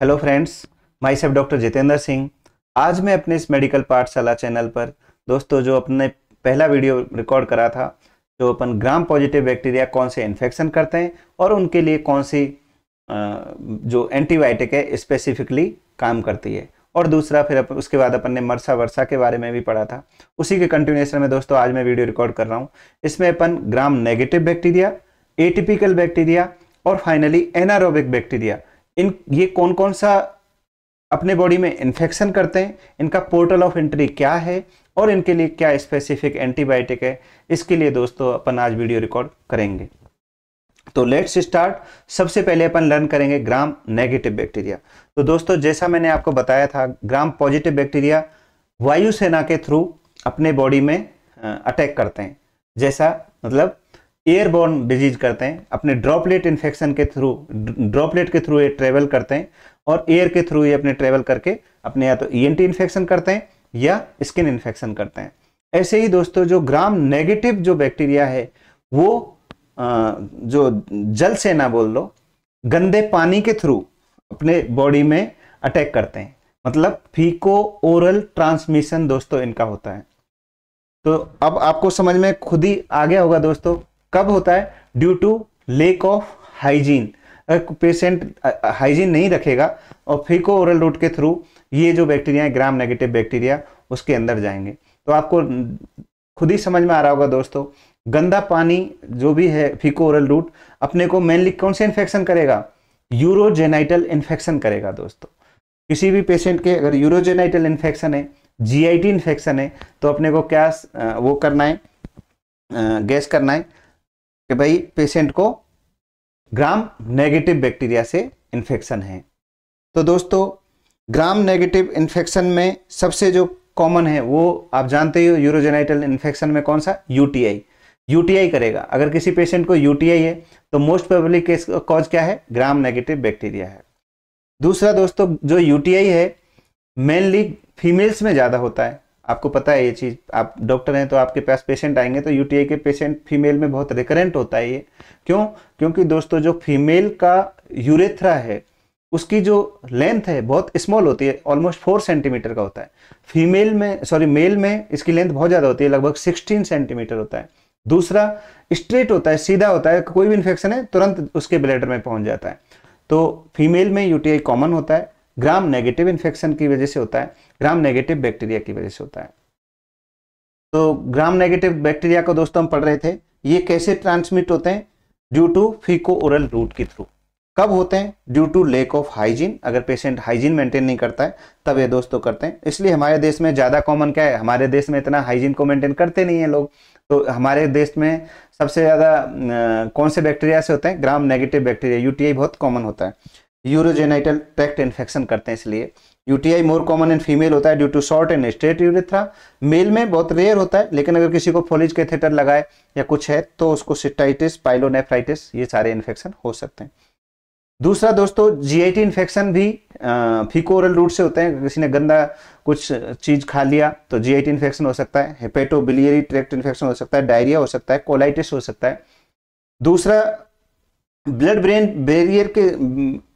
Hello friends my safe doctor Jitendra Singh आज मैं अपने इस मेडिकल पाठशाला चैनल पर दोस्तों जो अपने पहला वीडियो रिकॉर्ड करा था, जो अपन ग्राम पॉजिटिव बैक्टीरिया कौन से इन्फेक्शन करते हैं और उनके लिए कौन सी जो एंटीबायोटिक है स्पेसिफिकली काम करती है। और दूसरा फिर उसके बाद अपन ने मरसा वर्षा के बारे में भी पढ़ा था। उसी के कंटिन्यूएशन में दोस्तों आज मैं वीडियो रिकॉर्ड कर रहा हूँ। इसमें अपन gram negative bacteria atypical bacteria और फाइनली एनारोबिक बैक्टीरिया इन, ये कौन कौन सा अपने बॉडी में इन्फेक्शन करते हैं? इनका पोर्टल ऑफ़ एंट्री क्या है? और इनके लिए क्या स्पेसिफिक एंटीबायोटिक है? इसके लिए दोस्तों अपन आज वीडियो रिकॉर्ड करेंगे। तो लेट्स स्टार्ट सबसे पहले अपन लर्न करेंगे ग्राम नेगेटिव बैक्टीरिया तो दोस्तों, जैसा मैंने आपको बताया था ग्राम पॉजिटिव बैक्टीरिया वायुसेना के थ्रू अपने बॉडी में अटैक करते हैं। जैसा मतलब एयरबोर्न डिज़ीज़ करते हैं, अपने ड्रॉपलेट इन्फेक्शन के थ्रू, ड्रॉपलेट के थ्रू ये ट्रेवल करते हैं और एयर के थ्रू ये अपने ट्रेवल करके अपने या तो ई e इन्फेक्शन करते हैं या स्किन इन्फेक्शन करते हैं। ऐसे ही दोस्तों, जो ग्राम नेगेटिव जो बैक्टीरिया है, वो जो जल से ना बोल लो, गंदे पानी के थ्रू अपने बॉडी में अटैक करते हैं। मतलब फीको ओरल ट्रांसमिशन दोस्तों इनका होता है। तो अब आपको समझ में खुद ही आ गया होगा दोस्तों कब होता है? Due to lack of hygiene patient hygiene नहीं रखेगा और फीको ओरल रूट के थ्रू ये जो बैक्टीरिया है ग्राम नेगेटिव बैक्टीरिया उसके अंदर जाएँगे। तो आपको खुद ही समझ में आ रहा होगा दोस्तों, गंदा पानी जो भी है फीको ओरल रूट अपने को मेनली कौन से इन्फेक्शन करेगा? यूरोजेनाइटल इन्फेक्शन करेगा दोस्तों। किसी भी पेशेंट के अगर यूरोजेनाइटल इन्फेक्शन है जीआईटी इन्फेक्शन है तो अपने को क्या वो करना है गैस करना है कि भाई पेशेंट को ग्राम नेगेटिव बैक्टीरिया से इन्फेक्शन है। तो दोस्तों ग्राम नेगेटिव इन्फेक्शन में सबसे जो कॉमन है, वो आप जानते हो यूरोजेनाइटल इन्फेक्शन में कौन सा? यूटीआई यूटीआई करेगा। अगर किसी पेशेंट को यूटीआई है तो मोस्ट पब्लिक केस कॉज क्या है? ग्राम नेगेटिव बैक्टीरिया है। दूसरा दोस्तों, जो यूटीआई है मेनली फीमेल्स में ज़्यादा होता है। आपको पता है ये चीज़, आप डॉक्टर हैं तो आपके पास पेशेंट आएँगे तो यूटीआई के पेशेंट फीमेल में बहुत रिकरेंट होता है ये। क्यों? क्योंकि दोस्तों, जो फीमेल का यूरेथ्रा है, उसकी जो लेंथ है बहुत स्मॉल होती है ऑलमोस्ट फोर सेंटीमीटर का होता है। फीमेल में सॉरी मेल में इसकी लेंथ बहुत ज़्यादा होती है, लगभग सिक्सटीन सेंटीमीटर होता है। दूसरा स्ट्रेट होता है, सीधा होता है, कोई भी इन्फेक्शन है, तुरंत उसके ब्लेडर में पहुँच जाता है। तो फीमेल में यूटीआई कॉमन होता है ग्राम नेगेटिव इन्फेक्शन की वजह से होता है। ग्राम नेगेटिव बैक्टीरिया की वजह से होता है। तो ग्राम नेगेटिव बैक्टीरिया को दोस्तों हम पढ़ रहे थे, ये कैसे ट्रांसमिट होते हैं? Due to faeco oral route के थ्रू कब होते हैं? Due to lack of hygiene अगर पेशेंट हाइजीन मेंटेन नहीं करता है, तब ये दोस्तों करते हैं। इसलिए हमारे देश में ज़्यादा कॉमन क्या है? हमारे देश में इतना हाइजीन को मेंटेन करते नहीं है लोग। तो हमारे देश में सबसे ज़्यादा कौन से बैक्टीरिया से होते हैं? ग्राम नेगेटिव बैक्टीरिया यूटीआई बहुत कॉमन होता है। यूरोजेनाइटल ट्रैक्ट इन्फेक्शन करते हैं इसलिए। UTI more common in female होता है due to short and straight urethra male में बहुत रेयर होता है, लेकिन अगर किसी को फोलिज कैथेटर लगाए या कुछ है तो उसको सिटाइटिस पाइलोनेफ्राइटिस ये सारे इन्फेक्शन हो सकते हैं। दूसरा दोस्तों जीआईटी इन्फेक्शन भी फिकोरल रूट से होते हैं। किसी ने गंदा कुछ चीज़ खा लिया तो जीआईटी इन्फेक्शन हो सकता है। हेपेटोबिलियरी ट्रैक्ट इन्फेक्शन हो सकता है। डायरिया हो सकता है। कोलाइटिस हो सकता है। दूसरा ब्लड ब्रेन बैरियर के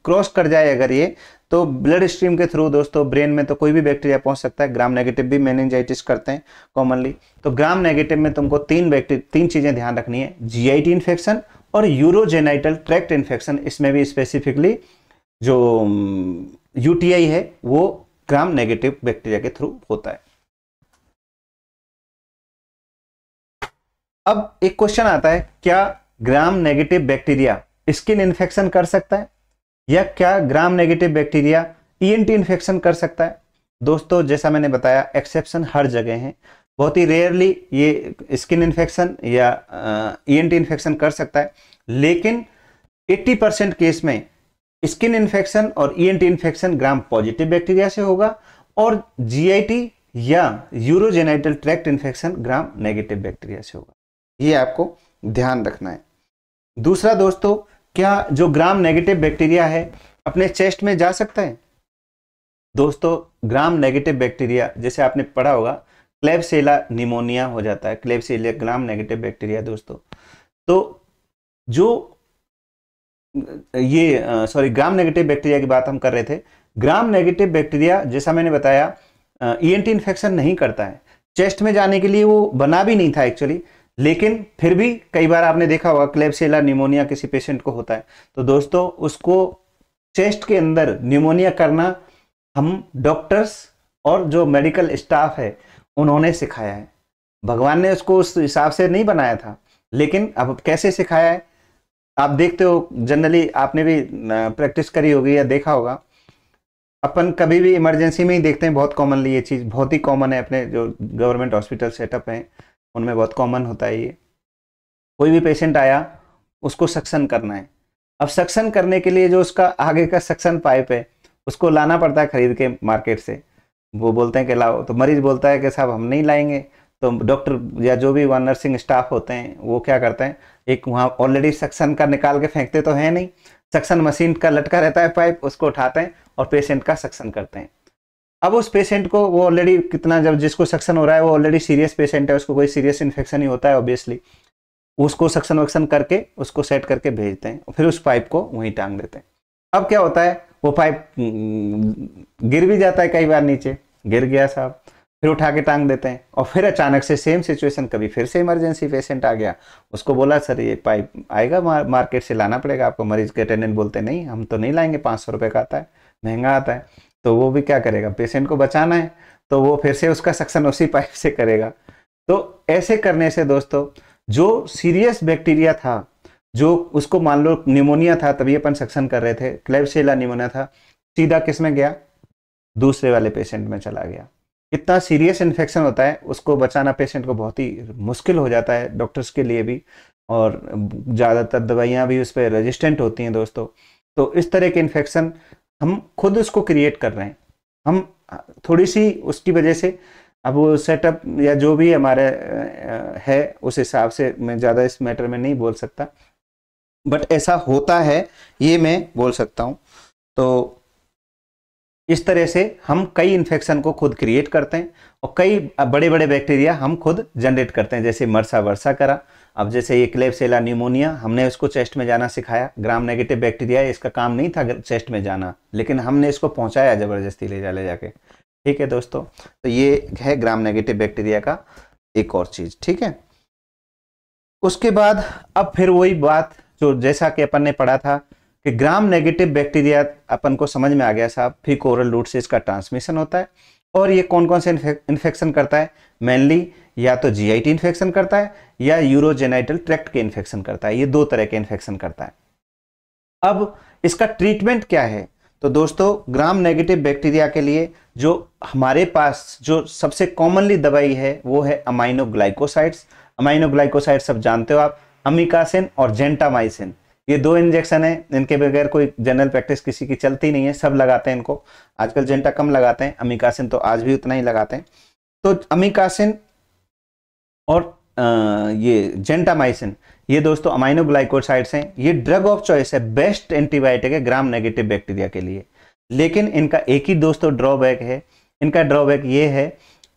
क्रॉस कर जाए अगर ये तो ब्लड स्ट्रीम के थ्रू दोस्तों, ब्रेन में तो कोई भी बैक्टीरिया पहुँच सकता है। ग्राम नेगेटिव भी मेनिंजाइटिस करते हैं कॉमनली तो ग्राम नेगेटिव में तुमको तीन बैक्टीरिया तीन चीज़ें ध्यान रखनी है। जीआईटी इन्फेक्शन और यूरोजेनाइटल ट्रैक्ट इन्फेक्शन इसमें भी स्पेसिफिकली जो यूटीआई है, वो ग्राम नेगेटिव बैक्टीरिया के थ्रू होता है। अब एक क्वेश्चन आता है, क्या gram negative bacteria skin infection कर सकता है, या क्या gram negative bacteria ENT infection कर सकता है? दोस्तों, जैसा मैंने बताया, एक्सेप्शन हर जगह है। बहुत ही रेयरली ये स्किन इन्फेक्शन या ईएनटी इन्फेक्शन कर सकता है, लेकिन 80 परसेंट केस में स्किन इन्फेक्शन और ENT infection gram positive bacteria से होगा और जीआईटी या urogenital tract infection gram negative bacteria से होगा। ये आपको ध्यान रखना है। दूसरा दोस्तों क्या जो ग्राम नेगेटिव बैक्टीरिया है, अपने चेस्ट में जा सकता है? दोस्तों ग्राम नेगेटिव बैक्टीरिया जैसे आपने पढ़ा होगा क्लेबसेला निमोनिया हो जाता है। क्लेबसेलिया ग्राम नेगेटिव बैक्टीरिया दोस्तों। तो जो, ये सॉरी ग्राम नेगेटिव बैक्टीरिया की बात हम कर रहे थे ग्राम नेगेटिव बैक्टीरिया जैसा मैंने बताया ईएनटी इन्फेक्शन नहीं करता है। चेस्ट में जाने के लिए वो बना भी नहीं था एक्चुअली लेकिन फिर भी कई बार आपने देखा होगा, क्लेबसेला निमोनिया किसी पेशेंट को होता है। तो दोस्तों, उसको चेस्ट के अंदर निमोनिया करना हम डॉक्टर्स और जो मेडिकल स्टाफ है, उन्होंने सिखाया है। भगवान ने उसको उस हिसाब से नहीं बनाया था, लेकिन अब कैसे सिखाया है? आप देखते हो जनरली आपने भी प्रैक्टिस करी होगी या देखा होगा। अपन कभी भी इमरजेंसी में ही देखते हैं, बहुत कॉमनली ये चीज़, बहुत ही कॉमन है अपने जो गवर्नमेंट हॉस्पिटल सेटअप हैं। उनमें बहुत कॉमन होता है ये। कोई भी पेशेंट आया, उसको सक्शन करना है। अब सक्शन करने के लिए जो उसका आगे का सक्शन पाइप है, उसको लाना पड़ता है खरीद के मार्केट से। वो बोलते हैं कि लाओ तो मरीज़ बोलता है कि साहब हम नहीं लाएँगे। तो डॉक्टर या जो भी वहाँ नर्सिंग स्टाफ होते हैं, वो क्या करते हैं, एक वहाँ ऑलरेडी सक्शन का निकाल के फेंकते तो है नहीं। सक्शन मशीन का लटका रहता है पाइप उसको उठाते हैं और पेशेंट का सक्शन करते हैं। अब उस पेशेंट को वो ऑलरेडी कितना जब जिसको सक्शन हो रहा है, वो ऑलरेडी सीरियस पेशेंट है, उसको कोई सीरियस इन्फेक्शन ही होता है ऑब्वियसली उसको सक्शन वक्शन करके, उसको सेट करके भेजते हैं फिर उस पाइप को वहीं टांग देते हैं। अब क्या होता है, वो पाइप गिर भी जाता है कई बार नीचे। गिर गया साहब, फिर उठा के टांग देते हैं, और फिर अचानक से सेम सिचुएशन कभी फिर से इमरजेंसी पेशेंट आ गया। उसको बोला, सर, ये पाइप आएगा मार्केट से लाना पड़ेगा आपको, मरीज़ के अटेंडेंट बोलते नहीं, हम तो नहीं लाएँगे, पाँच सौ रुपये का आता है, महँगा आता है। तो वो भी क्या करेगा? पेशेंट को बचाना है तो वो फिर से उसका सक्शन उसी पाइप से करेगा। तो ऐसे करने से दोस्तों, जो सीरियस बैक्टीरिया था, जो उसको मान लो निमोनिया था, तभी अपन सक्शन कर रहे थे क्लेबसेला निमोनिया था, सीधा किसमें गया? दूसरे वाले पेशेंट में चला गया। इतना सीरियस इन्फेक्शन होता है, उसको बचाना पेशेंट को बहुत ही मुश्किल हो जाता है डॉक्टर्स के लिए भी, और ज़्यादातर दवाइयाँ भी उस पर रजिस्टेंट होती हैं दोस्तों। तो इस तरह के इन्फेक्शन हम खुद उसको क्रिएट कर रहे हैं। हम थोड़ी सी उसकी वजह से अब वो सेटअप या जो भी हमारे है, उस हिसाब से मैं ज़्यादा इस मैटर में नहीं बोल सकता। बट ऐसा होता है, ये मैं बोल सकता हूँ। तो इस तरह से हम कई इन्फेक्शन को खुद क्रिएट करते हैं और कई बड़े बड़े बैक्टीरिया हम खुद जनरेट करते हैं। जैसे मरसा वर्षा करा अब जैसे ये क्लेबसेला न्यूमोनिया हमने उसको चेस्ट में जाना सिखाया ग्राम नेगेटिव बैक्टीरिया इसका काम नहीं था चेस्ट में जाना, लेकिन हमने इसको पहुँचाया ज़बरदस्ती ले जा, ले जाके। ठीक है दोस्तों तो ये है ग्राम नेगेटिव बैक्टीरिया का एक और चीज़, ठीक है? उसके बाद, अब फिर वही बात जो जैसा कि अपन ने पढ़ा था कि ग्राम नेगेटिव बैक्टीरिया अपन को समझ में आ गया साहब, फिर कोरल रूट से इसका ट्रांसमिशन होता है, और ये कौन कौन से इन्फेक्शन करता है? मेनली या तो जीआईटी इन्फेक्शन करता है, या यूरोजेनाइटल ट्रैक्ट के इन्फेक्शन करता है, ये दो तरह के इन्फेक्शन करता है। अब इसका ट्रीटमेंट क्या है? तो दोस्तों ग्राम नेगेटिव बैक्टीरिया के लिए जो हमारे पास जो सबसे कॉमनली दवाई है, वो है अमाइनोग्लाइकोसाइड्स अमाइनोग्लाइकोसाइड सब जानते हो आप अमिकासिन और जेंटामाइसिन ये दो इंजेक्शन है, इनके बगैर कोई जनरल प्रैक्टिस किसी की चलती नहीं है, सब लगाते हैं इनको। आजकल जेंटा कम लगाते हैं अमिकासिन तो आज भी उतना ही लगाते हैं। तो अमिकासिन और आ, ये जेंटामाइसिन ये दोस्तों अमाइनो ग्लाइकोसाइड्स हैं ये ड्रग ऑफ़ चॉइस है बेस्ट एंटीबायोटिक है ग्राम नेगेटिव बैक्टीरिया के लिए। लेकिन इनका एक ही दोस्तों ड्रॉबैक है इनका ड्रॉबैक ये है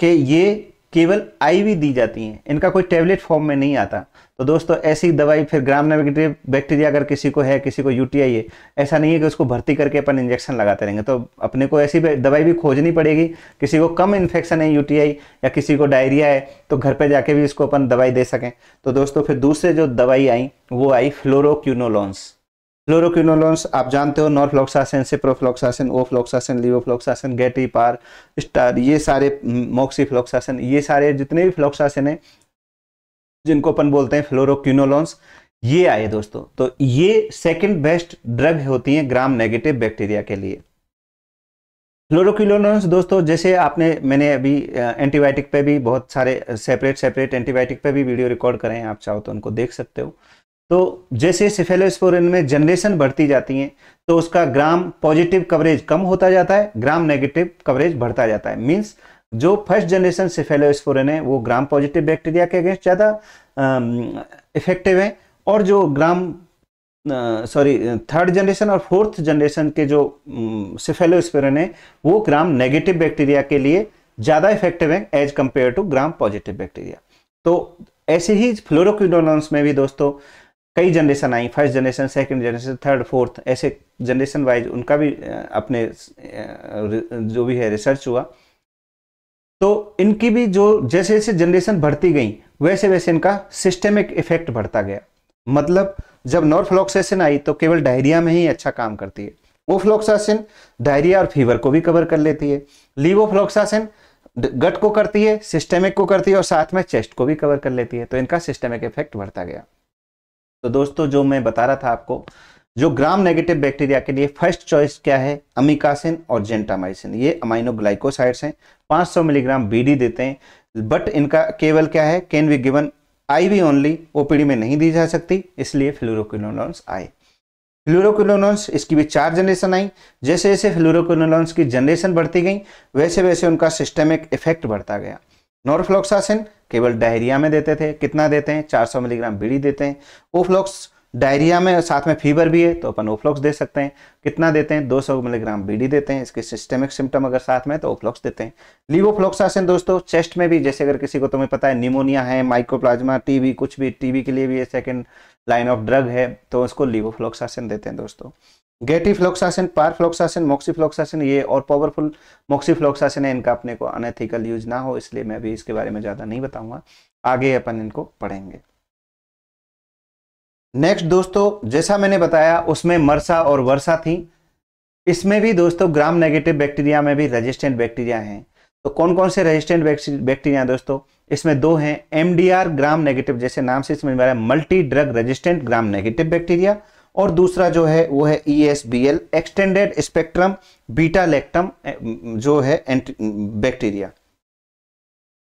कि ये केवल आईवी दी जाती हैं। इनका कोई टेबलेट फॉर्म में नहीं आता। तो दोस्तों, ऐसी दवाई फिर ग्राम नेगेटिव बैक्टीरिया अगर किसी को है, किसी को यूटीआई है, ऐसा नहीं है कि उसको भर्ती करके अपन इंजेक्शन लगाते रहेंगे। तो अपने को ऐसी दवाई भी खोजनी पड़ेगी। किसी को कम इन्फेक्शन है यूटीआई या किसी को डायरिया है तो घर पर जाके भी इसको अपन दवाई दे सकें। तो दोस्तों, फिर दूसरे जो दवाई आई, वो आई फ्लोरोक्यूनोलॉन्स फ्लोरोक्यूनोलॉन्स आप जानते हो नॉर्फ्लॉक्सासिन सिप्रोफ्लॉक्सासिन ओफ्लॉक्सासिन लिवोफ्लॉक्सासिन गेटी पार स्टार ये सारे मोक्सीफ्लॉक्सासिन ये सारे जितने भी फ्लॉक्सासिन है, जिनको अपन बोलते हैं फ्लोरोक्यूनोलॉन्स ये आए दोस्तों। तो ये सेकंड बेस्ट ड्रग होती हैं ग्राम नेगेटिव बैक्टीरिया के लिए। फ्लोरोक्यूनोलॉन्स दोस्तों, जैसे आपने, मैंने अभी एंटीबायोटिक पे भी बहुत सारे सेपरेट सेपरेट एंटीबायोटिक पे भी वीडियो रिकॉर्ड करें आप चाहो तो उनको देख सकते हो। तो जैसे सिफेलोस्पोरिन में जनरेशन बढ़ती जाती है तो उसका ग्राम पॉजिटिव कवरेज कम होता जाता है, ग्राम नेगेटिव कवरेज बढ़ता जाता है। मीन्स जो फ़र्स्ट जनरेशन सिफेलोस्पोरिन है, वो ग्राम पॉजिटिव बैक्टीरिया के अगेंस्ट ज़्यादा इफ़ेक्टिव है और जो ग्राम सॉरी थर्ड जनरेशन और फोर्थ जनरेशन के जो सिफेलोस्पोरिन है, वो ग्राम नेगेटिव बैक्टीरिया के लिए ज़्यादा इफ़ेक्टिव है as compared to gram positive bacteria. तो ऐसे ही फ्लोरोक्विडोनॉन्स में भी दोस्तों कई जनरेशन आई first generation second generation third fourth ऐसे जनरेशन वाइज उनका भी अपने जो भी है रिसर्च हुआ। तो इनकी भी जो जैसे जैसे जनरेशन बढ़ती गई, वैसे वैसे इनका सिस्टेमिक इफ़ेक्ट बढ़ता गया। मतलब जब नॉर्फ्लॉक्सेसिन आई तो केवल डायरिया में ही अच्छा काम करती है। ओफ्लॉक्सासिन डायरिया और फीवर को भी कवर कर लेती है। लीवोफ्लॉक्सासिन गट को करती है सिस्टेमिक को करती है और साथ में चेस्ट को भी कवर कर लेती है। तो इनका सिस्टेमिक इफ़ेक्ट बढ़ता गया। तो दोस्तों, जो मैं बता रहा था आपको, जो ग्राम नेगेटिव बैक्टीरिया के लिए फ़र्स्ट चॉइस क्या है? अमिकासिन और जेंटामाइसिन ये अमाइनोग्लाइकोसाइड्स हैं 500 मिलीग्राम बीडी देते हैं बट इनका केवल क्या है? Can be given IV only OPD में नहीं दी जा सकती, इसलिए फ्लोरोक्विनोलॉन्स आए। फ्लोरोक्विनोलॉन्स इसकी भी चार जनरेशन आई। जैसे जैसे फ्लोरोक्विनोलॉन्स की जनरेशन बढ़ती गई वैसे वैसे उनका सिस्टमिक इफ़ेक्ट बढ़ता गया। नॉर्फ्लॉक्सासिन केवल डायरिया में देते थे। कितना देते हैं? 400 मिलीग्राम बीड़ी देते हैं। ओफ्लॉक्स डायरिया में साथ में फीवर भी है तो अपन ओफ्लॉक्स दे सकते हैं। कितना देते हैं? 200 मिलीग्राम बीडी देते हैं। इसके सिस्टेमिक सिम्टम अगर साथ में तो ओफ्लॉक्स देते हैं। लीवोफ्लॉक्सासिन दोस्तों चेस्ट में भी, जैसे अगर किसी को तुम्हें पता है, निमोनिया है माइक्रोप्लाज्मा टीबी कुछ भी टीबी के लिए भी ये सेकेंड लाइन ऑफ़ ड्रग है तो उसको लीवोफ्लॉक्सासिन देते हैं दोस्तों। गेटीफ्लोक्सासिन, पारफ्लोक्सासिन, मोक्सीफ्लोक्सासिन, ये और पावरफुल मोक्सीफ्लोक्सासिन है इनका अपने को अनएथिकल यूज़ ना हो, इसलिए मैं अभी इसके बारे में ज़्यादा नहीं बताऊँगा। आगे अपन इनको पढ़ेंगे। नेक्स्ट दोस्तों, जैसा मैंने बताया, उसमें मरसा और वर्षा थी। इसमें भी दोस्तों ग्राम नेगेटिव बैक्टीरिया में भी रेजिस्टेंट बैक्टीरिया हैं। तो कौन कौन से रेजिस्टेंट बैक्टीरिया दोस्तों? इसमें दो हैं एमडीआर ग्राम नेगेटिव जैसे नाम से समझ में आ रहा है multi drug resistant gram negative bacteria और दूसरा जो है, वो है E S B L extended spectrum beta lactam जो है बैक्टीरिया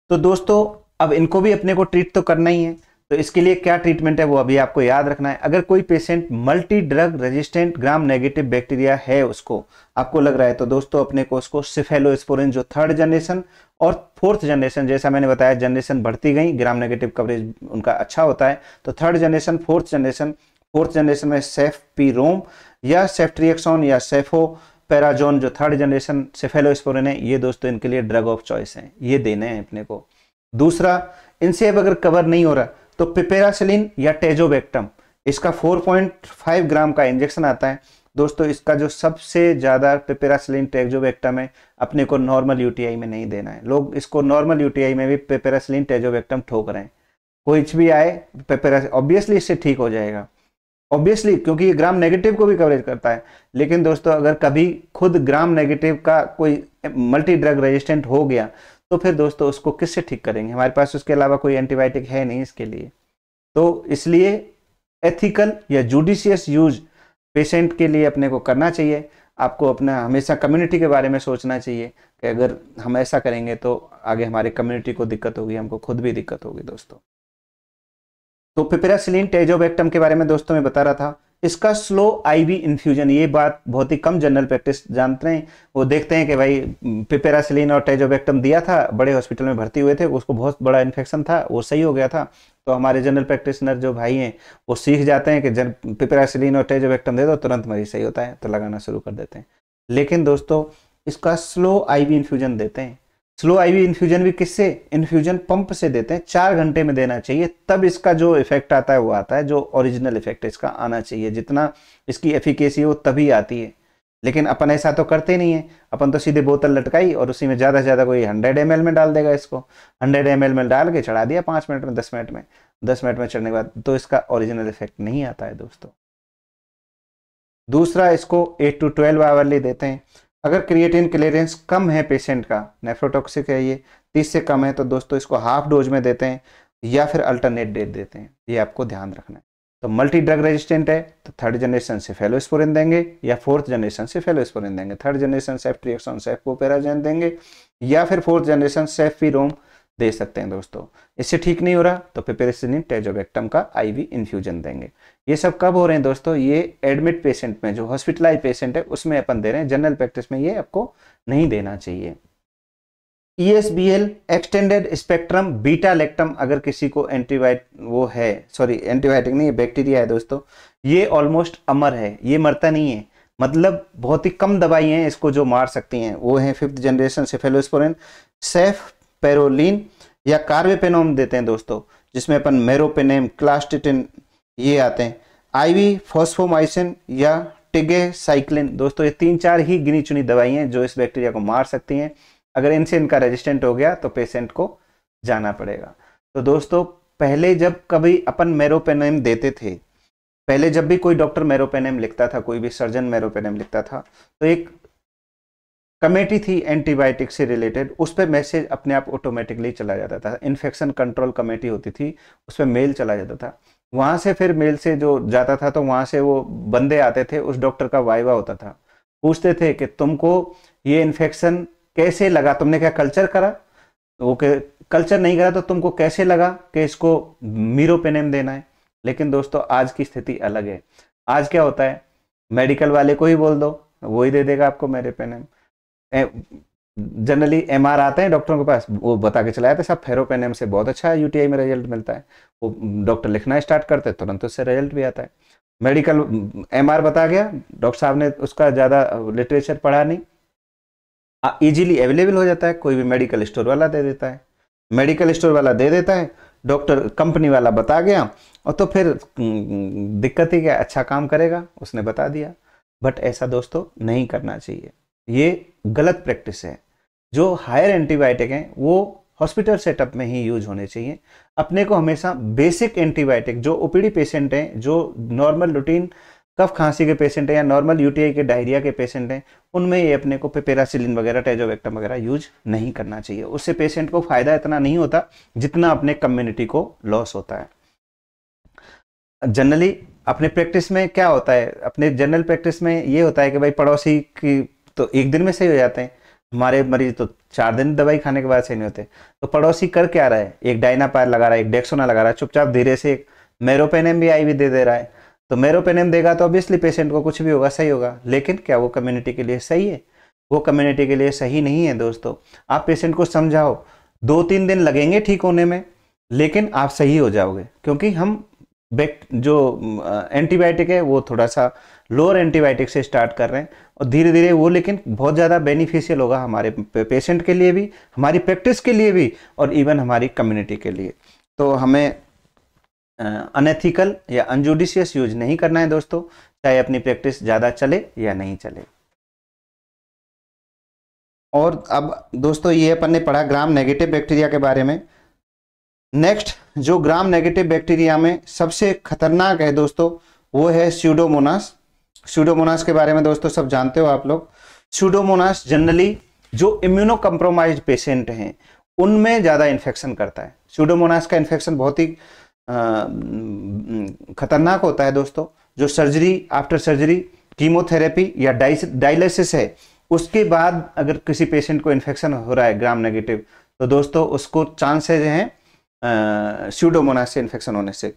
तो दोस्तों, अब इनको भी अपने को ट्रीट तो करना ही है। तो इसके लिए क्या ट्रीटमेंट है, वो अभी आपको याद रखना है। अगर कोई patient multi drug resistant gram negative bacteria है उसको, आपको लग रहा है तो दोस्तों अपने को उसको सिफेलोस्पोरिन जो थर्ड जनरेशन और फोर्थ जनरेशन जैसा मैंने बताया जनरेशन बढ़ती गई ग्राम नेगेटिव कवरेज उनका अच्छा होता है। तो third generation fourth generation fourth generation में सेफ़ पी रोम या सेफ्ट्रियक्सॉन या सेफो पैराजोन, जो थर्ड जनरेशन सेफेलोस्पोरिन है, ये दोस्तों इनके लिए ड्रग ऑफ़ चॉइस है, ये देने हैं अपने को। दूसरा, इनसे अब अगर कवर नहीं हो रहा तो पिपेरासिलिन या टेजोबेक्टम, इसका 4.5 ग्राम का इंजेक्शन आता है। दोस्तों, इसका जो सबसे ज़्यादा पेपेरासिलिन, टेजोबेक्टम है, अपने को नॉर्मल यूटीआई में नहीं देना है। लोग इसको नॉर्मल यूटीआई में भी पेपेरासिलिन, टेजोबेक्टम ठोक रहे हैं। कुछ भी आए, पेपेरा ऑब्वियसली इससे ठीक हो जाएगा। ऑब्वियसली क्योंकि ये ग्राम नेगेटिव को भी कवरेज करता है। लेकिन दोस्तों, अगर कभी खुद ग्राम नेगेटिव का कोई मल्टी ड्रग रेजिस्टेंट हो गया तो फिर दोस्तों उसको किससे ठीक करेंगे? हमारे पास उसके अलावा कोई एंटीबायोटिक है नहीं इसके लिए। तो इसलिए एथिकल या जुडिशियस यूज़ पेशेंट के लिए अपने को करना चाहिए। आपको अपना हमेशा कम्युनिटी के बारे में सोचना चाहिए कि अगर हम ऐसा करेंगे तो आगे हमारे कम्युनिटी को दिक्कत होगी, हमको खुद भी दिक्कत होगी दोस्तों। तो पिपेरासिलिन टेजोबेक्टम के बारे में दोस्तों मैं बता रहा था। इसका स्लो आईवी इन्फ्यूजन ये बात बहुत ही कम जनरल प्रैक्टिस जानते हैं। वो देखते हैं कि भाई, पिपेरासिलीन और टेजोबेक्टम दिया था, बड़े हॉस्पिटल में भर्ती हुए थे, उसको बहुत बड़ा इन्फेक्शन था, वो सही हो गया था। तो हमारे जनरल प्रैक्टिशनर जो भाई हैं, वो सीख जाते हैं कि जन पिपेरासिलीन और टेजोबेक्टम दे दो, तुरंत मरीज़ सही होता है तो लगाना शुरू कर देते हैं। लेकिन दोस्तों, इसका स्लो आईवी इन्फ्यूजन देते हैं। स्लो आईवी इन्फ्यूजन भी किससे? इन्फ्यूजन पंप से देते हैं। चार घंटे में देना चाहिए। तब इसका जो इफ़ेक्ट आता है, वो आता है, जो ओरिजिनल इफ़ेक्ट इसका आना चाहिए। जितना इसकी एफिकेसी हो, तभी आती है। लेकिन अपन ऐसा तो करते नहीं है। अपन तो सीधे बोतल लटकाई और उसी में ज़्यादा से ज़्यादा कोई हंड्रेड एम में डाल देगा इसको। हंड्रेड एम में डाल के चढ़ा दिया पाँच मिनट में, दस मिनट में। दस मिनट में चढ़ने के बाद तो इसका ओरिजिनल इफ़ेक्ट नहीं आता है दोस्तों। दूसरा इसको एट टू ट्वेल्व आवरली देते हैं। अगर क्रिएटिन क्लियरेंस कम है पेशेंट का नेफ्रोटॉक्सिक है ये, तीस से कम है तो दोस्तों इसको हाफ़ डोज में देते हैं, या फिर अल्टरनेट डेट देते हैं, ये आपको ध्यान रखना है। तो मल्टी ड्रग रेजिस्टेंट है तो थर्ड जनरेशन से फेलोस्पोरिन देंगे, या फोर्थ जनरेशन से फेलोस्पोरिन देंगे third generation ceftriaxone cefoperazone देंगे, या फिर फोर्थ जनरेशन सेफ़ फिरोम दे सकते हैं दोस्तों। इससे ठीक नहीं हो रहा तो पिपेरिसिन टेजोबेक्टम का आईवी इन्फ्यूजन देंगे। ये सब कब हो रहे हैं दोस्तों? ये एडमिट पेशेंट में, जो हॉस्पिटलाइज पेशेंट है, उसमें अपन दे रहे हैं। जनरल प्रैक्टिस में ये आपको नहीं देना चाहिए। E S B L extended spectrum beta lactam अगर किसी को एंटीबायोट वो है सॉरी एंटीबायोटिक नहीं बैक्टीरिया है दोस्तों, ये ऑलमोस्ट अमर है, ये मरता नहीं है। मतलब बहुत ही कम दवाई हैं इसको जो मार सकती हैं। वो है fifth generation cephalosporin ceftaroline या कार्वेपेनोम देते हैं दोस्तों, जिसमें अपन मेरोपेनेम, क्लास्टिटिन, ये आते हैं। आईवी फॉस्फोमाइसिन या टिगेसाइक्लिन। दोस्तों, ये तीन चार ही गिनी चुनी दवाई हैं जो इस बैक्टीरिया को मार सकती हैं। अगर इनसे इनका रेजिस्टेंट हो गया तो पेशेंट को जाना पड़ेगा। तो दोस्तों, पहले जब कभी अपन मेरोपेनेम देते थे, पहले जब भी कोई डॉक्टर मेरोपेनेम लिखता था, कोई भी सर्जन मेरोपेनेम लिखता था तो एक कमेटी थी एंटीबायोटिक से रिलेटेड, उस पर मैसेज अपने आप ऑटोमेटिकली चला जाता था। इन्फेक्शन कंट्रोल कमेटी होती थी, उस पर मेल चला जाता था। वहाँ से फिर मेल से जो जाता था तो वहाँ से वो बंदे आते थे, उस डॉक्टर का वाइवा होता था। पूछते थे कि तुमको ये इन्फेक्शन कैसे लगा? तुमने क्या कल्चर करा? वो के कल्चर नहीं करा तो तुमको कैसे लगा कि इसको मीरोपेनेम देना है? लेकिन दोस्तों, आज की स्थिति अलग है। आज क्या होता है? मेडिकल वाले को ही बोल दो, वो ही दे देगा आपको मेरे पेनेम जनरली एम आर आते हैं डॉक्टरों के पास, वो बता के चलाया था, सब फेरोपेनेम से बहुत अच्छा है यूटीआई में रिज़ल्ट मिलता है। वो डॉक्टर लिखना स्टार्ट करते तुरंत उससे रिज़ल्ट भी आता है। मेडिकल एम आर बता गया डॉक्टर साहब ने उसका ज़्यादा लिटरेचर पढ़ा नहीं। ईजिली अवेलेबल हो जाता है, कोई भी मेडिकल स्टोर वाला दे देता है। मेडिकल स्टोर वाला दे देता है डॉक्टर कंपनी वाला बता गया, और तो फिर दिक्कत ही क्या अच्छा काम करेगा, उसने बता दिया। बट ऐसा दोस्तों नहीं करना चाहिए। ये गलत प्रैक्टिस है। जो हायर एंटीबायोटिक हैं, वो हॉस्पिटल सेटअप में ही यूज़ होने चाहिए। अपने को हमेशा बेसिक एंटीबायोटिक, जो ओपीडी पेशेंट हैं, जो नॉर्मल रूटीन, कफ खांसी के पेशेंट हैं या नॉर्मल यूटीआई के डायरिया के पेशेंट हैं, उनमें ये अपने को पेपेरासिलिन वगैरह, टेजोवेक्टम वगैरह यूज़ नहीं करना चाहिए। उससे पेशेंट को फ़ायदा इतना नहीं होता, जितना अपने कम्युनिटी को लॉस होता है। जनरली अपने प्रैक्टिस में क्या होता है? अपने जनरल प्रैक्टिस में ये होता है कि भाई पड़ोसी की तो एक दिन में सही हो जाते हैं। हमारे मरीज़ तो चार दिन दवाई खाने के बाद सही नहीं होते। तो पड़ोसी कर क्या रहा है? एक डाइना पायर लगा रहा है, एक डेक्सोना लगा रहा है, चुपचाप धीरे से एक मेरोपेनेम भी आई भी दे दे रहा है। तो मेरोपेनेम देगा तो ऑब्वियसली पेशेंट को कुछ भी होगा, सही होगा। लेकिन क्या वो कम्युनिटी के लिए सही है? वो कम्युनिटी के लिए सही नहीं है दोस्तों। आप पेशेंट को समझाओ। दो तीन दिन लगेंगे ठीक होने में, लेकिन आप सही हो जाओगे। क्योंकि हम जो एंटीबायोटिक है, वो थोड़ा सा लोअर एंटीबायोटिक से स्टार्ट कर रहे हैं। और धीरे धीरे वो लेकिन बहुत ज़्यादा बेनिफिशियल होगा हमारे पेशेंट के लिए भी, हमारी प्रैक्टिस के लिए भी और इवन हमारी कम्युनिटी के लिए। तो हमें अनएथिकल या अनजुडिशियस यूज़ नहीं करना है दोस्तों, चाहे अपनी प्रैक्टिस ज़्यादा चले या नहीं चले। और अब दोस्तों ये अपन ने पढ़ा ग्राम नेगेटिव बैक्टीरिया के बारे में। नेक्स्ट जो ग्राम नेगेटिव बैक्टीरिया में सबसे खतरनाक है दोस्तों, वो है स्यूडोमोनास स्यूडोमोनास के बारे में दोस्तों सब जानते हो आप लोग। स्यूडोमोनास जनरली जो इम्यूनो कंप्रोमाइज पेशेंट हैं, उनमें ज़्यादा इन्फेक्शन करता है। स्यूडोमोनास का इन्फेक्शन बहुत ही खतरनाक होता है दोस्तों। जो सर्जरी आफ्टर सर्जरी कीमोथेरेपी या डायलिसिस है, उसके बाद अगर किसी पेशेंट को इन्फेक्शन हो रहा है ग्राम नेगेटिव तो दोस्तों उसको चांसेज हैं स्यूडोमोनास से इन्फेक्शन होने से।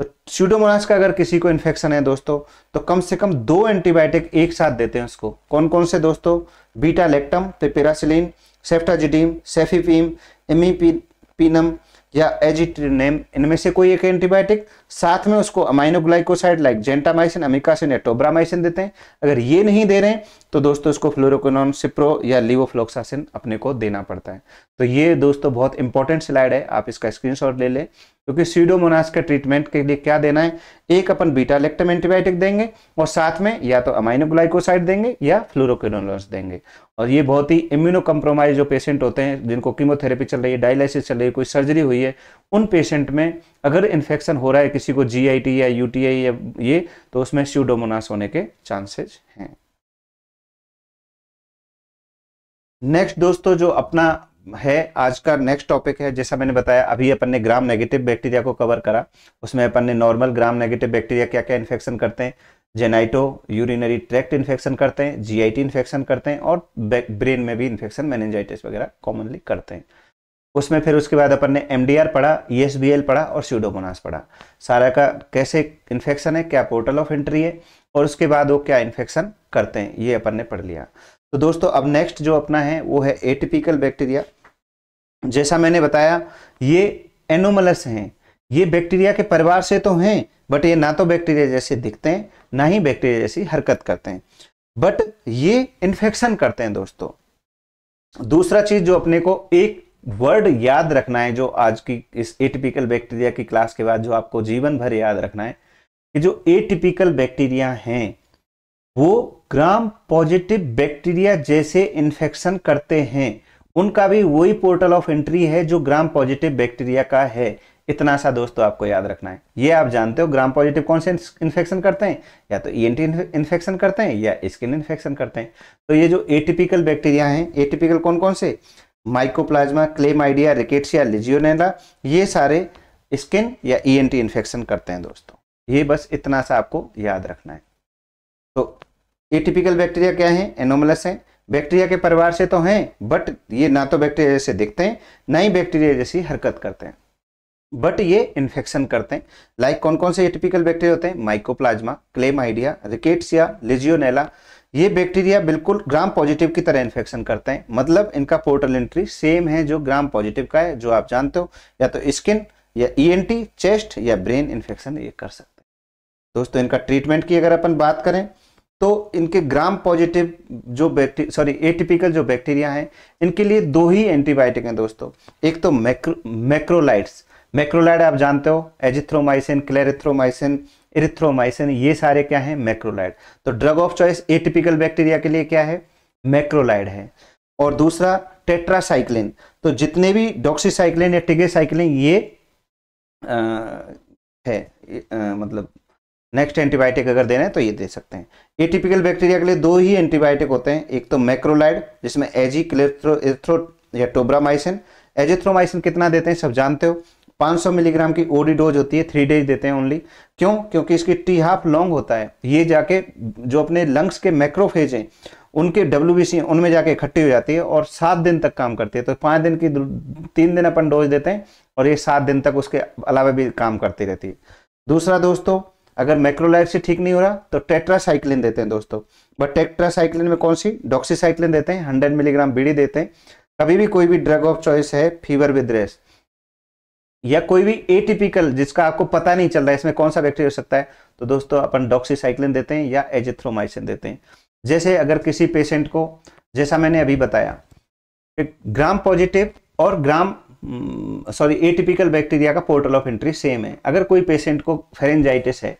तो स्यूडोमोनास का अगर किसी को इन्फेक्शन है दोस्तों तो कम से कम दो एंटीबायोटिक एक साथ देते हैं उसको। कौन कौन से दोस्तों? बीटा लेक्टम पेपेरासिलिन सेफ्टाजिडीम सेफिपीम एमीपीनम या एजिट्रिनेम इनमें से कोई एक एंटीबायोटिक साथ में उसको अमाइनोग्लाइकोसाइड लाइक जेंटामाइसिन अमिकासिन या टोब्रामाइसिन देते हैं। अगर ये नहीं दे रहे हैं तो दोस्तों उसको फ्लोरोकोनॉन सिप्रो या लिवोफ्लोक्सासिन अपने को देना पड़ता है। तो ये दोस्तों बहुत इंपॉर्टेंट स्लाइड है, आप इसका स्क्रीनशॉट ले लें। क्योंकि सीडोमोनास के ट्रीटमेंट के लिए क्या देना है? एक अपन बीटा लेक्टम एंटीबायोटिक देंगे और साथ में या तो अमाइनोग्लाइकोसाइड देंगे या फ्लोरोक्विनोलॉन्स देंगे। और ये बहुत ही इम्यूनो कम्प्रोमाइज जो पेशेंट होते हैं, जिनको कीमोथेरेपी चल रही है डायलिसिस चल रही है, कोई सर्जरी हुई है, उन पेशेंट में अगर इन्फेक्शन हो रहा है किसी को जीआईटी या यूटीआई या ये तो उसमें स्यूडोमोनास होने के चांसेस हैं। नेक्स्ट दोस्तों, जो अपना है, आज का नेक्स्ट टॉपिक है, जैसा मैंने बताया, अभी अपन ने ग्राम नेगेटिव बैक्टीरिया को कवर करा। उसमें अपन ने नॉर्मल ग्राम नेगेटिव बैक्टीरिया क्या क्या इन्फेक्शन करते हैं? जेनाइटो यूरिनरी ट्रैक्ट इन्फेक्शन करते हैं जीआईटी इन्फेक्शन करते हैं और ब्रेन में भी इन्फेक्शन मैनेजाइटिस वगैरह कॉमनली करते हैं। उसमें फिर उसके बाद अपन ने एमडीआर पढ़ा ई e पढ़ा और स्यूडोमोनास पढ़ा। सारा का कैसे इन्फेक्शन है, क्या पोर्टल ऑफ़ एंट्री है और उसके बाद वो क्या इन्फेक्शन करते हैं, ये अपन ने पढ़ लिया। तो दोस्तों, अब नेक्स्ट जो अपना है, वो है एटिपिकल बैक्टीरिया जैसा मैंने बताया, ये एनोमलस हैं। ये बैक्टीरिया के परिवार से तो हैं, बट ये ना तो बैक्टीरिया जैसे दिखते हैं, ना ही बैक्टीरिया जैसी हरकत करते हैं। बट ये इन्फेक्शन करते हैं दोस्तों। दूसरा चीज़ जो अपने को एक वर्ड याद रखना है, जो आज की इस एटिपिकल बैक्टीरिया की क्लास के बाद जो आपको जीवन भर याद रखना है, कि जो एटिपिकल बैक्टीरिया हैं, वो ग्राम पॉजिटिव बैक्टीरिया जैसे इन्फेक्शन करते हैं। उनका भी वही पोर्टल ऑफ़ एंट्री है जो ग्राम पॉजिटिव बैक्टीरिया का है। इतना सा दोस्तों आपको याद रखना है। ये आप जानते हो ग्राम पॉजिटिव कौन से इन्फेक्शन करते हैं? या तो ईएनटी e इन्फेक्शन करते हैं या स्किन इन्फेक्शन करते हैं। तो ये जो एटिपिकल बैक्टीरिया हैं एटिपिकल कौन कौन से? माइकोप्लाज्मा क्लेमाइडिया रिकेट्सिया लिजियोनेला ये सारे स्किन या ईएनटी e इन्फेक्शन करते हैं दोस्तों। ये बस इतना सा आपको याद रखना है। तो एटिपिकल बैक्टीरिया क्या है? एनोमलस है। बैक्टीरिया के परिवार से तो हैं बट ये ना तो बैक्टीरिया जैसे दिखते हैं, ना ही बैक्टीरिया जैसी हरकत करते हैं। बट ये इन्फेक्शन करते हैं। लाइक कौन कौन से ये टिपिकल बैक्टीरिया होते हैं? Mycoplasma chlamydia rickettsia legionella ये बैक्टीरिया बिल्कुल ग्राम पॉजिटिव की तरह इन्फेक्शन करते हैं। मतलब इनका पोर्टल एंट्री सेम है जो ग्राम पॉजिटिव का है, जो आप जानते हो। या तो स्किन या ईएनटी e चेस्ट या ब्रेन इन्फेक्शन ये कर सकते हैं। दोस्तों, इनका ट्रीटमेंट की अगर अपन बात करें तो इनके ग्राम पॉजिटिव जो बैक्टीरिया सॉरी एटिपिकल जो बैक्टीरिया हैं इनके लिए दो ही एंटीबायोटिक हैं दोस्तों। एक तो मैक्रो मैक्रोलाइट्स मैक्रोलाइड आप जानते हो एजिथ्रोमाइसिन क्लेरिथ्रोमाइसिन इरिथ्रोमाइसिन ये सारे क्या हैं? मैक्रोलाइड तो drug of choice atypical bacteria के लिए क्या है? मैक्रोलाइड है। और दूसरा टेट्रासाइक्लिन तो जितने भी डॉक्सीसाइक्लिन या टिगेसाइक्लिन ये आ, है आ, मतलब नेक्स्ट एंटीबायोटिक अगर देना है तो ये दे सकते हैं। ये टिपिकल बैक्टीरिया के लिए दो ही एंटीबायोटिक होते हैं। एक तो मैक्रोलाइड जिसमें एजी क्लेथ्रो या टोब्रामाइसिन एजिथ्रोमाइसिन कितना देते हैं, सब जानते हो। 500 मिलीग्राम की ओडी डोज होती है थ्री डेज़ देते हैं ओनली क्यों? क्योंकि इसकी टी हाफ़ लॉन्ग होता है। ये जाके जो अपने लंग्स के मैक्रोफेज हैं, उनके डब्ल्यूबीसी उनमें जाके इकट्ठी हो जाती है और सात दिन तक काम करती है। तो पाँच दिन की तीन दिन अपन डोज देते हैं और ये सात दिन तक उसके अलावा भी काम करती रहती है। दूसरा दोस्तों अगर मैक्रोलाइट से ठीक नहीं हो रहा तो टेट्रासाइक्लिन देते हैं दोस्तों। बट टेट्रासाइक्लिन में कौन सी? डॉक्सीसाइक्लिन देते हैं हंड्रेड मिलीग्राम बीड़ी देते हैं। कभी भी कोई भी ड्रग ऑफ़ चॉइस है फीवर विद रेस या कोई भी एटिपिकल जिसका आपको पता नहीं चल रहा है, इसमें कौन सा बैक्टीरिया हो सकता है तो दोस्तों अपन डॉक्सीसाइक्लिन देते हैं या एजिथ्रोमाइसिन देते हैं। जैसे अगर किसी पेशेंट को, जैसा मैंने अभी बताया, एक ग्राम पॉजिटिव और ग्राम सॉरी एटिपिकल बैक्टीरिया का पोर्टल ऑफ़ एंट्री सेम है। अगर कोई पेशेंट को फेरेंजाइटिस है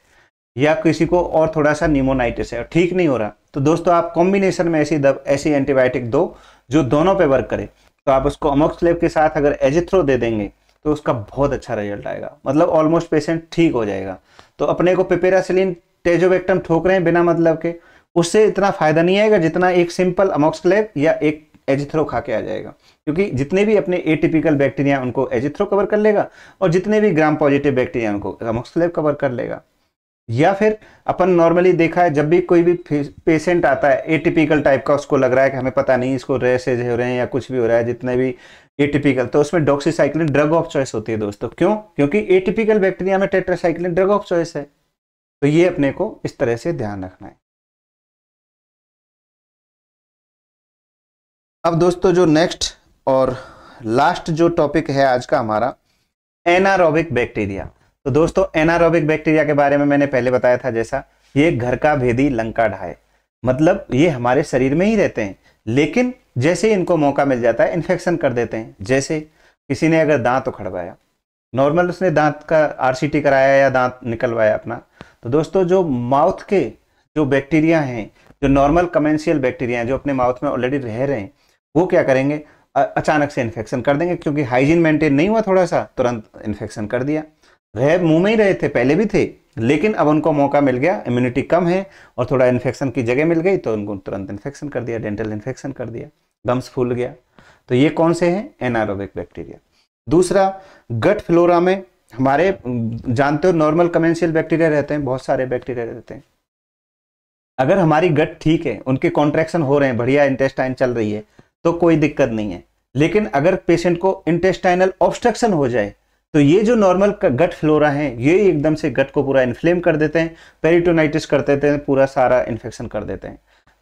या किसी को और थोड़ा सा निमोनाइटिस है, ठीक नहीं हो रहा। तो दोस्तों, आप कॉम्बिनेशन में ऐसी दब, ऐसी एंटीबायोटिक दो, जो दोनों पे वर्क करे। तो आप उसको अमोक्सलेव के साथ अगर एजिथ्रो दे देंगे तो उसका बहुत अच्छा रिज़ल्ट आएगा। मतलब ऑलमोस्ट पेशेंट ठीक हो जाएगा। तो अपने को पेपेरासिलिन टेजोवेक्टम ठोक रहे हैं बिना मतलब के, उससे इतना फ़ायदा नहीं आएगा जितना एक सिंपल अमोक्सलेव या एक एजिथ्रो खा के आ जाएगा। क्योंकि जितने भी अपने एटिपिकल बैक्टीरिया उनको एजिथ्रो कवर कर लेगा, और जितने भी ग्राम पॉजिटिव बैक्टीरिया उनको अमोक्सलेव कवर कर लेगा। या फिर अपन नॉर्मली देखा है, जब भी कोई भी पेशेंट आता है एटिपिकल टाइप का उसको लग रहा है कि हमें पता नहीं इसको रेसेज हो रहे हैं या कुछ भी हो रहा है, जितने भी एटिपिकल तो उसमें डॉक्सीसाइक्लिन ड्रग ऑफ़ चॉइस होती है दोस्तों। क्यों? क्योंकि एटिपिकल बैक्टीरिया में टेट्रासाइक्लिन ड्रग ऑफ़ चॉइस है। तो ये अपने को इस तरह से ध्यान रखना है। अब दोस्तों जो नेक्स्ट और लास्ट जो टॉपिक है आज का हमारा एनारोबिक बैक्टीरिया तो दोस्तों, एनारोबिक बैक्टीरिया के बारे में मैंने पहले बताया था, जैसा ये घर का भेदी लंका ढाए। मतलब ये हमारे शरीर में ही रहते हैं, लेकिन जैसे इनको मौका मिल जाता है इन्फेक्शन कर देते हैं। जैसे किसी ने अगर दांत उखड़वाया नॉर्मल उसने दांत का आरसीटी कराया या दांत निकलवाया अपना तो दोस्तों जो माउथ के जो बैक्टीरिया हैं, जो नॉर्मल कमेंशियल बैक्टीरिया हैं, जो अपने माउथ में ऑलरेडी रह रहे हैं, वो क्या करेंगे? अचानक से इन्फेक्शन कर देंगे, क्योंकि हाइजीन मेंटेन नहीं हुआ थोड़ा सा, तुरंत इन्फेक्शन कर दिया। रह मुँह में ही रहे थे, पहले भी थे, लेकिन अब उनको मौका मिल गया इम्यूनिटी कम है और थोड़ा इन्फेक्शन की जगह मिल गई तो उनको तुरंत इन्फेक्शन कर दिया डेंटल इन्फेक्शन कर दिया गम्स फूल गया। तो ये कौन से हैं? एनारोबिक बैक्टीरिया दूसरा गट फ्लोरा में हमारे, जानते हो नॉर्मल कमेंशियल बैक्टीरिया रहते हैं, बहुत सारे बैक्टीरिया रहते हैं। अगर हमारी गट ठीक है, उनके कॉन्ट्रैक्शन हो रहे हैं, बढ़िया इंटेस्टाइन चल रही है तो कोई दिक्कत नहीं है। लेकिन अगर पेशेंट को इंटेस्टाइनल ऑब्स्ट्रक्शन हो जाए तो ये जो नॉर्मल गट फ्लोरा है, ये एकदम से गट को पूरा इन्फ्लेम कर देते हैं पेरिटोनाइटिस कर देते हैं, पूरा सारा इन्फेक्शन कर देते हैं।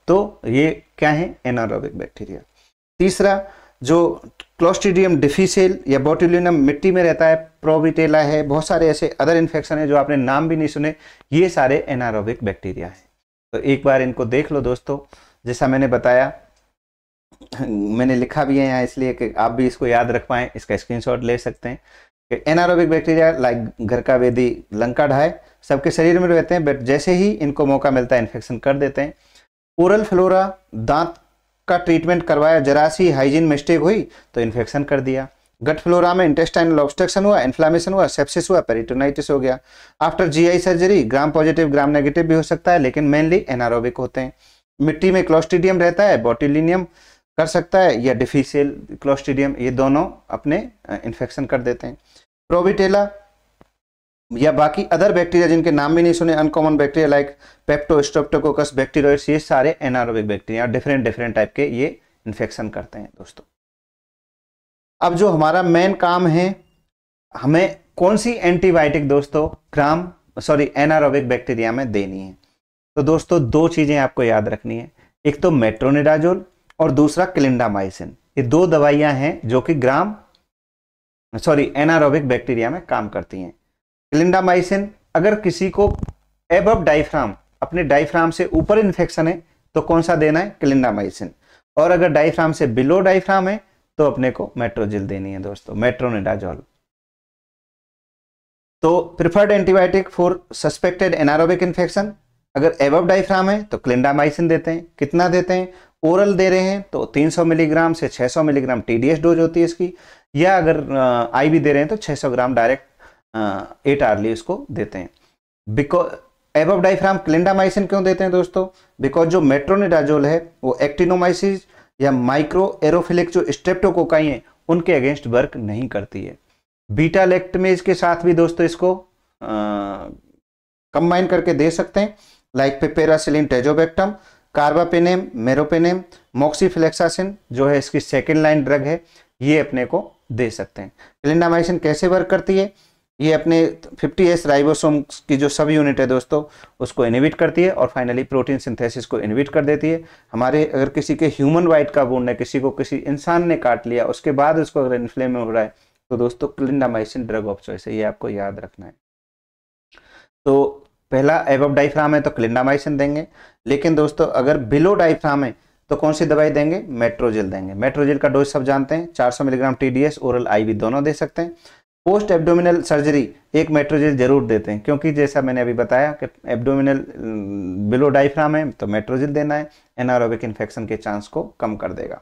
तो ये क्या है? एनारोबिक बैक्टीरिया तीसरा, जो क्लोस्ट्रीडियम डिफिसेल या बोटुलिनम मिट्टी में रहता है प्रोविटेला है, बहुत सारे ऐसे अदर इन्फेक्शन है जो आपने नाम भी नहीं सुने, ये सारे एनारोबिक बैक्टीरिया हैं। तो एक बार इनको देख लो दोस्तों, जैसा मैंने बताया, मैंने लिखा भी है यहाँ इसलिए कि आप भी इसको याद रख पाएँ, इसका स्क्रीनशॉट ले सकते हैं। एनारोबिक बैक्टीरिया, लाइक घर का वेदी, लंका ढाए सबके शरीर में रहते हैं, बट जैसे ही इनको मौका मिलता है इन्फेक्शन कर देते हैं। ओरल फ्लोरा दांत का ट्रीटमेंट करवाया, जरा सी हाइजीन मिस्टेक हुई तो इन्फेक्शन कर दिया। गट फ्लोरा में इंटेस्टाइनल ऑब्स्ट्रक्शन हुआ इन्फ्लामेशन हुआ सेप्सिस हुआ पेरिटोनाइटिस हो गया। After GI surgery gram positive gram negative भी हो सकता है, लेकिन मेनली एनारोबिक होते हैं। मिट्टी में क्लोस्टिडियम रहता है बॉटिलिनियम कर सकता है, या डिफिशियल क्लोस्टिडियम ये दोनों अपने इन्फेक्शन कर देते हैं। प्रोविटेला या बाकी अदर बैक्टीरिया जिनके नाम भी नहीं सुने uncommon bacteria like peptostreptococcus bacteroides ये सारे anaerobic bacteria different different type के ये इन्फेक्शन करते हैं दोस्तों। अब जो हमारा मेन काम है, हमें कौन सी एंटीबायोटिक दोस्तों ग्राम सॉरी एनारोबिक बैक्टीरिया में देनी है? तो दोस्तों, दो चीज़ें आपको याद रखनी है। एक तो मेट्रोनिडाजोल और दूसरा क्लिंडामाइसिन ये दो दवाइयाँ हैं जो कि ग्राम सॉरी एनारोबिक बैक्टीरिया में काम करती हैं। क्लिंडामाइसिन अगर किसी को एबव डाइफ्राम अपने डाइफ्राम से ऊपर इन्फेक्शन है तो कौन सा देना है? क्लिंडामाइसिन और अगर डाइफ्राम से बिलो डाइफ्राम है तो अपने को मेट्रोजिल देनी है दोस्तों मेट्रोनिडाजोल तो preferred antibiotic for suspected anaerobic infection अगर एबव डाइफ्राम है तो क्लिंडामाइसिन देते हैं। कितना देते हैं? ओरल दे रहे हैं तो 300 मिलीग्राम से 600 मिलीग्राम टीडीएस डोज होती है इसकी, या अगर आई भी दे रहे हैं तो 600 ग्राम डायरेक्ट एट आरली इसको देते हैं। बिकॉज़ एबव डाइफ्राम क्लिंडामाइसिन क्यों देते हैं दोस्तों? बिकॉज़ जो मेट्रोनिडाजोल है, वो एक्टिनोमाइसिस या माइक्रो एरोफिलिक जो स्ट्रेप्टोकोकाई है, उनके अगेंस्ट वर्क नहीं करती है। बीटा लेक्टमेज के साथ भी दोस्तों इसको कंबाइन करके दे सकते हैं like piperacillin tazobactam carbapenem meropenem, moxifloxacin, जो है इसकी सेकेंड लाइन ड्रग है, ये अपने को दे सकते हैं। क्लिंडामाइसिन कैसे वर्क करती है? ये अपने 50 एस राइबोसोम की जो सब यूनिट है दोस्तों, उसको इनिविट करती है और फाइनली प्रोटीन सिंथेसिस को इनिविट कर देती है। हमारे अगर किसी के ह्यूमन वाइट का वुंड है, किसी को किसी इंसान ने काट लिया, उसके बाद उसको अगर इन्फ्लेम हो रहा है तो दोस्तों क्लिंडामाइसिन ड्रग ऑफ़ चॉइस है, ये आपको याद रखना है। तो पहला एबव डाइफ्राम है तो क्लिंडामाइसिन देंगे। लेकिन दोस्तों, अगर बिलो डाइफ्राम है तो कौन सी दवाई देंगे? मेट्रोजिल देंगे। मेट्रोजिल का डोज सब जानते हैं। 400 मिलीग्राम टीडीएस ओरल आईवी दोनों दे सकते हैं। पोस्ट एब्डोमिनल सर्जरी एक मेट्रोजिल ज़रूर देते हैं, क्योंकि जैसा मैंने अभी बताया कि एब्डोमिनल बिलो डाइफ्राम है तो मेट्रोजिल देना है। एनारोबिक इन्फेक्शन के चांस को कम कर देगा।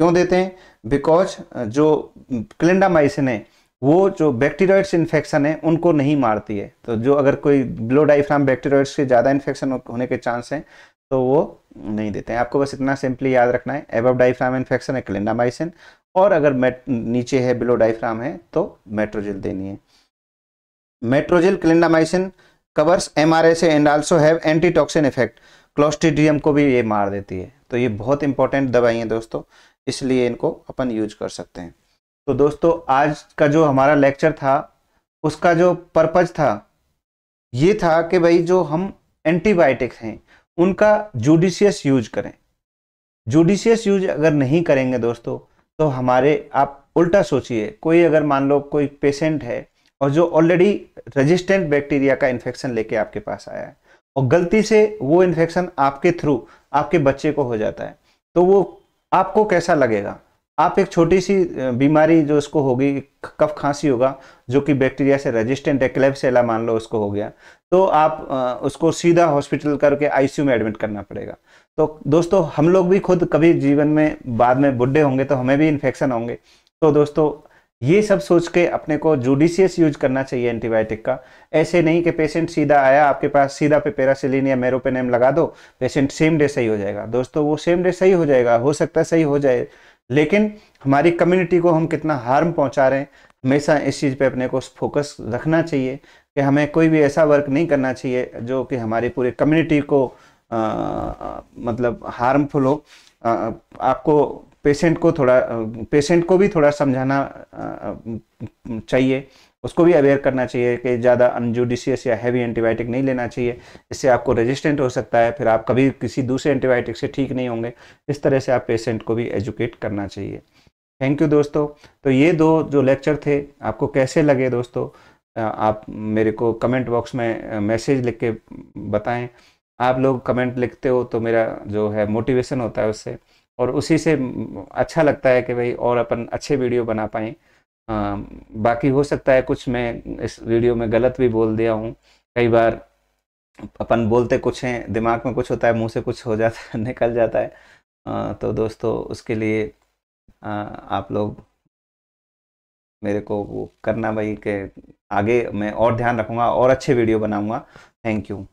क्यों देते हैं? बिकॉज़ जो क्लिंडामाइसिन है वो जो बैक्टीरियोइड्स इन्फेक्शन है, उनको नहीं मारती है। तो जो अगर कोई ब्लो डाइफ्राम बैक्टीरियोइड्स से ज़्यादा इन्फेक्शन होने के चांस हैं तो वो नहीं देते हैं। आपको बस इतना सिंपली याद रखना है एबव डाइफ्राम इन्फेक्शन है क्लिंडामाइसिन और अगर मेट नीचे है बिलो डाइफ्राम है तो मेट्रोजिल देनी है। Metrogyl clindamycin covers M R S and also have antitoxin effect clostridium को भी ये मार देती है। तो ये बहुत इंपॉर्टेंट दवाई है दोस्तों, इसलिए इनको अपन यूज़ कर सकते हैं। तो दोस्तों, आज का जो हमारा लेक्चर था, उसका जो पर्पज था, ये था कि भाई जो हम एंटीबायोटिक्स हैं, उनका जुडिशियस यूज़ करें। जुडिशियस यूज़ अगर नहीं करेंगे दोस्तों तो हमारे, आप उल्टा सोचिए, कोई अगर मान लो कोई पेशेंट है, और जो ऑलरेडी रेजिस्टेंट बैक्टीरिया का इन्फेक्शन लेके आपके पास आया है, और गलती से वो इन्फेक्शन आपके थ्रू आपके बच्चे को हो जाता है तो वो आपको कैसा लगेगा? आप एक छोटी सी बीमारी जो उसको होगी, कफ खांसी होगा, जो कि बैक्टीरिया से रेजिस्टेंट है क्लेबसेला मान लो उसको हो गया तो आप उसको सीधा हॉस्पिटल करके आईसीयू में एडमिट करना पड़ेगा। तो दोस्तों, हम लोग भी खुद कभी जीवन में बाद में बुढ़े होंगे तो हमें भी इन्फेक्शन होंगे। तो दोस्तों, ये सब सोच के अपने को जुडिशियस यूज़ करना चाहिए एंटीबायोटिक का। ऐसे नहीं कि पेशेंट सीधा आया, आपके पास सीधा पे पेरासिलिन या मेरोपेनेम लगा दो पेशेंट सेम डे सही हो जाएगा। दोस्तों, वो सेम डे सही हो जाएगा, हो सकता है सही हो जाए। लेकिन हमारी कम्युनिटी को हम कितना हार्म पहुँचा रहे हैं हमेशा इस चीज़ पे अपने को फोकस रखना चाहिए कि हमें कोई भी ऐसा वर्क नहीं करना चाहिए जो कि हमारी पूरी कम्युनिटी को आ, मतलब हार्मफुल हो। आ, आपको पेशेंट को थोड़ा पेशेंट को भी थोड़ा समझाना चाहिए। उसको भी अवेयर करना चाहिए कि ज़्यादा अनजुडिशियस या हैवी एंटीबायोटिक नहीं लेना चाहिए। इससे आपको रेजिस्टेंट हो सकता है, फिर आप कभी किसी दूसरे एंटीबायोटिक से ठीक नहीं होंगे। इस तरह से आप पेशेंट को भी एजुकेट करना चाहिए। थैंक यू दोस्तों। तो ये दो जो लेक्चर थे, आपको कैसे लगे दोस्तों? आप मेरे को कमेंट बॉक्स में मैसेज लिख के बताएँ। आप लोग कमेंट लिखते हो तो मेरा जो है मोटिवेशन होता है उससे। और उसी से अच्छा लगता है कि भाई और अपन अच्छे वीडियो बना पाएँ। बाकी हो सकता है कुछ मैं इस वीडियो में गलत भी बोल दिया हूँ। कई बार अपन बोलते कुछ हैं दिमाग में कुछ होता है मुँह से कुछ हो जाता है निकल जाता है। आ, तो दोस्तों उसके लिए आ, आप लोग मेरे को वो करना भाई के आगे मैं और ध्यान रखूँगा और अच्छे वीडियो बनाऊँगा। Thank you.